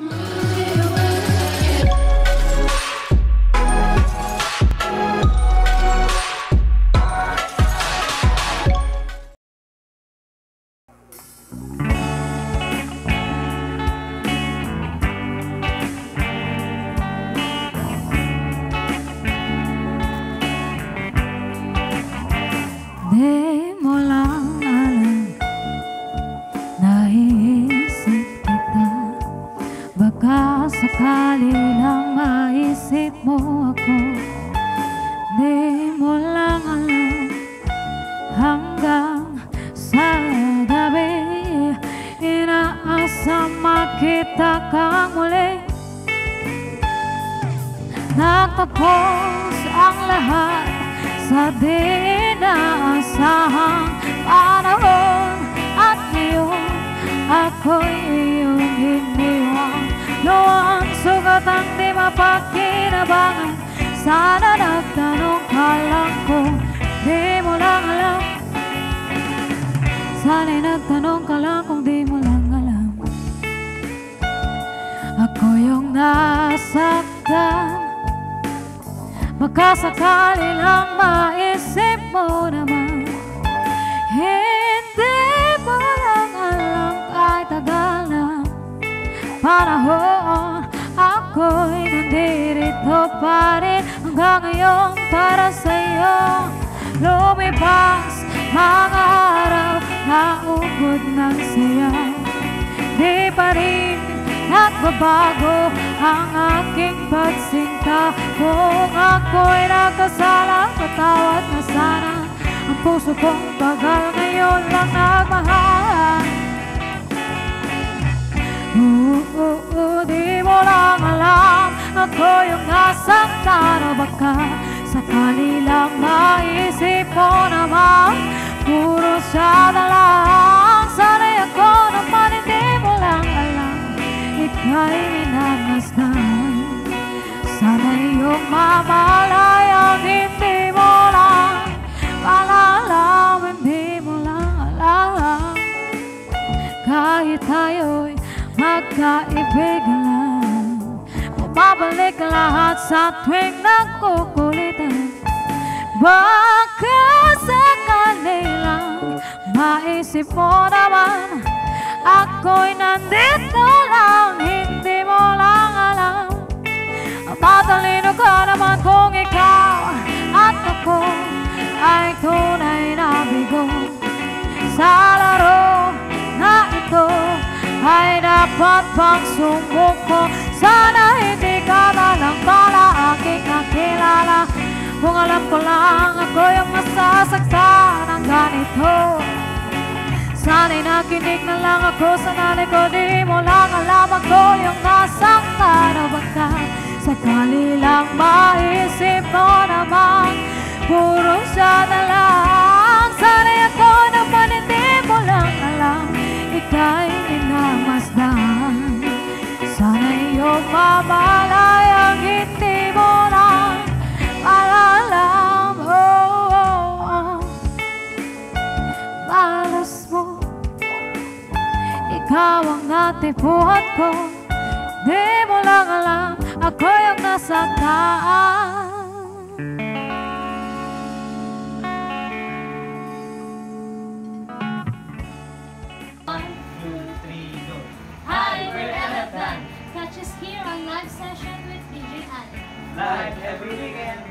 Di mo sakali lang maisip mo ako Di mo lang alam Hanggang sa gabi. Inaasa makita kang muli. Nagtapos ang lahat sa di inaasahang panahon At ngayon ako'y iyong iniwan Noong sugat ang di mapakinabangan Sana nagtanong ka lang kung di mo lang alam Sana'y nagtanong ka lang kung di mo lang alam Ako yung nasaktan Baka sakali lang maisip mo naman Hindi mo lang alam kahit tagal na panahon pa rin hanggang ngayon para sa'yo. Lumipas mga araw na ubod ng saya. Di pa rin nagbabago ang aking pagsinta. Kung ako'y nagkasala, patawad na sana. Ang puso kong tagal ngayon lang nagmahal. Oo, oo, alam Ako yung nasaktan o baka Sakali lang maisip mo naman Puro siya na lang Sana'y ako naman hindi mo lang alam Ika'y minamasdan Sana iyong mamalayang hindi mo lang Malalam, hindi mo lang alam Kahit tayo'y magkaibigan Bumabalik lahat sa tuwing nagkukulitan. Baka sakali lang Maisip mo naman Ako'y nandito lang Hindi mo lang alam. Matalino ka naman kung ikaw At ako ay tunay na bigo. Sa laro na ito Ay dapat pang sumuko. Sana Alam ko lang ako yung masasaktan ng ganito. Sana'y nakinig na lang ako sa nanay ko Di mo lang alam ako yung nasaktan o baka Sakali lang maisip mo Ikaw ang natipuhan ko Di mo lang alam Ako yung nasaktan two, three, go. Hi, we're Elephant. Catch us here on live session with DJ Annie. Live every weekend.